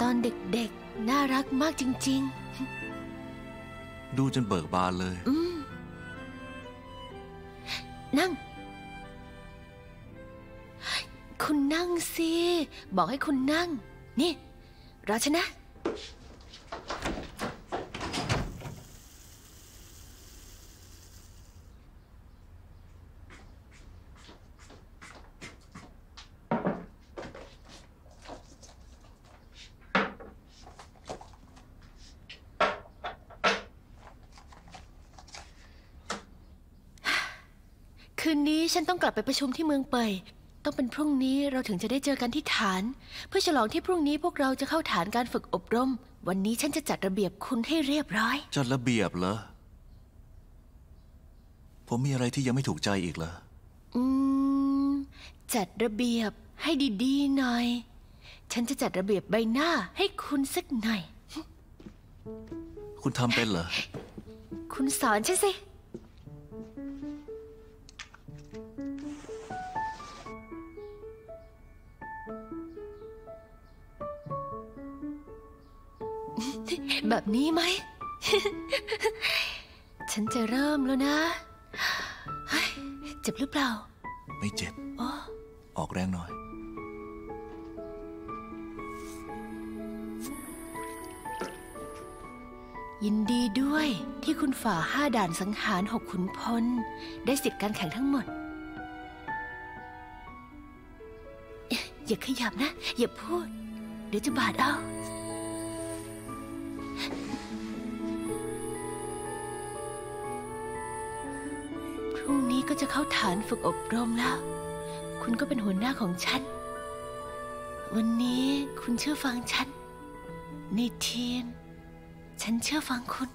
ตอนเด็กๆ น่ารักมากจริงดูจนเบิกบานเลยๆอืม นั่ง คุณนั่งสิ บอกให้คุณนั่ง นี่ รอฉันนะ คืนนี้ฉันต้องกลับไปประชุมที่เมืองเปยต้องเป็นพรุ่งนี้เราถึงจะได้เจอกันที่ฐาน เพื่อฉลองที่พรุ่งนี้พวกเราจะเข้าฐานการฝึกอบรม วันนี้ฉันจะจัดระเบียบคุณให้เรียบร้อย จัดระเบียบเหรอ ผมมีอะไรที่ยังไม่ถูกใจอีกเหรอ อืม จัดระเบียบให้ดีๆหน่อย ฉันจะจัดระเบียบใบหน้าให้คุณสักหน่อย คุณทำเป็นเหรอ คุณสอนฉันสิ แบบนี้ไหม ฉันจะเริ่มแล้วนะเฮ้ยเจ็บหรือเปล่า ไม่เจ็บอ๋อออกแรงหน่อย ยินดีด้วยที่คุณฝ่าห้าด่านสังหารหกขุนพล ได้สิทธิ์การแข่งทั้งหมดเอ๊ะอย่าขยับนะ อย่าพูด เดี๋ยวจะบาดเอา รุ่งนี้ก็จะเข้าฐานฝึกอบรมแล้ว คุณก็เป็นหัวหน้าของฉัน วันนี้คุณเชื่อฟังฉัน ในทีมฉันเชื่อฟังคุณ